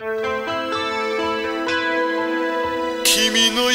君の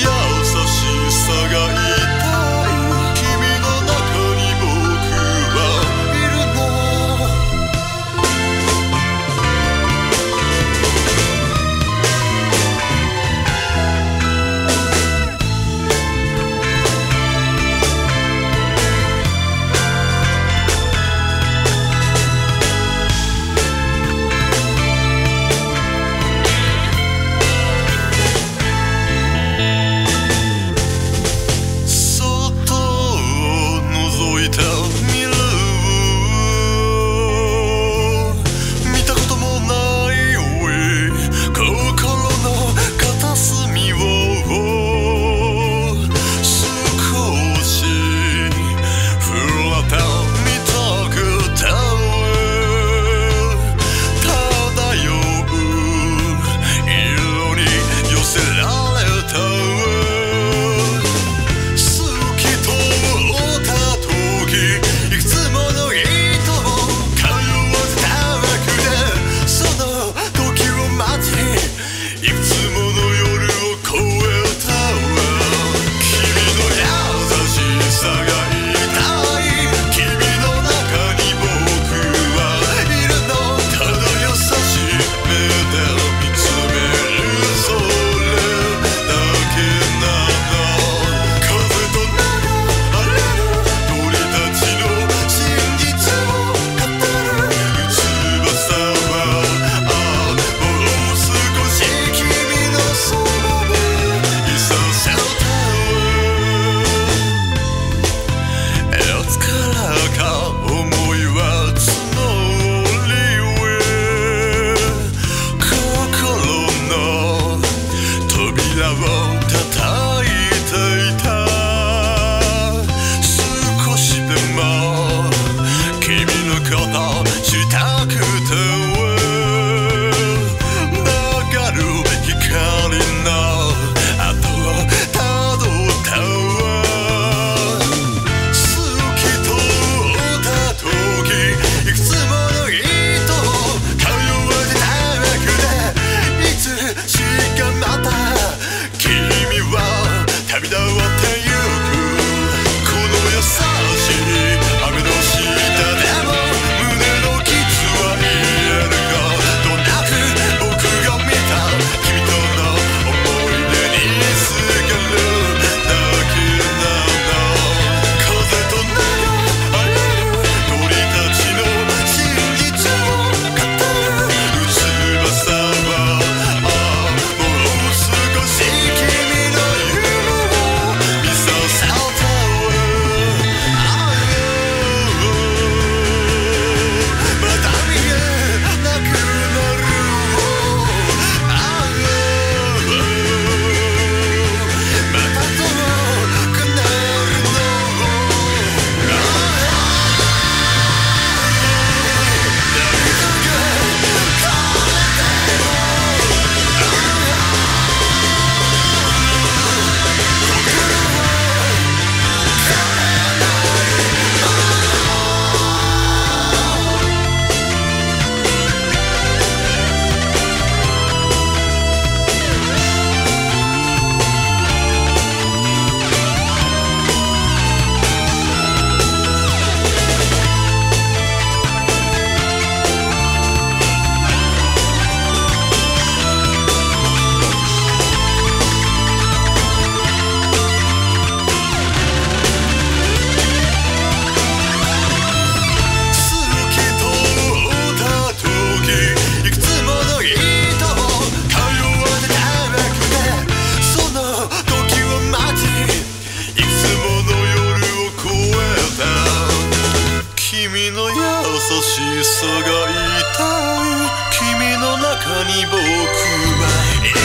がいたい。君の中に僕はいる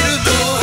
の。